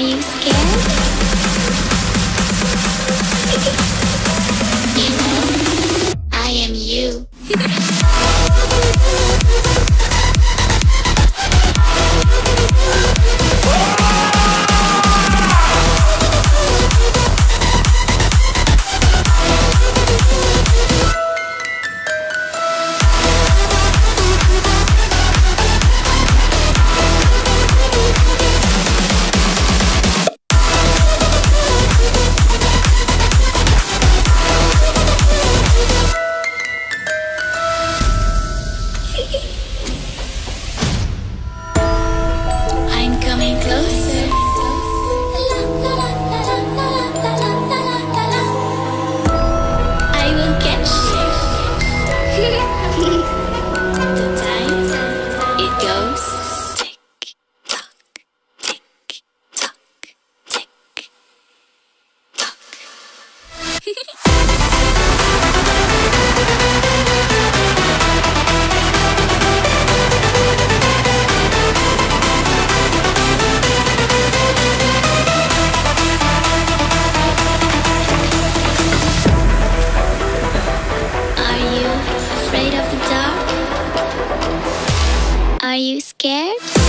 you scared? Are you afraid of the dark? Are you scared?